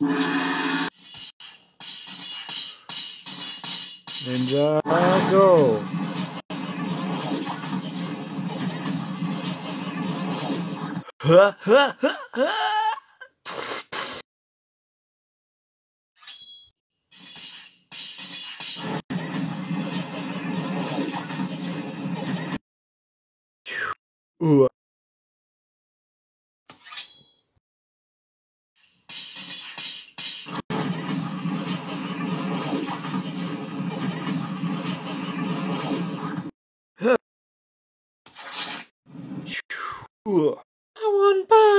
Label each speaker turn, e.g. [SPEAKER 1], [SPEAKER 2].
[SPEAKER 1] Ninja, go! Ooh.
[SPEAKER 2] I want pie.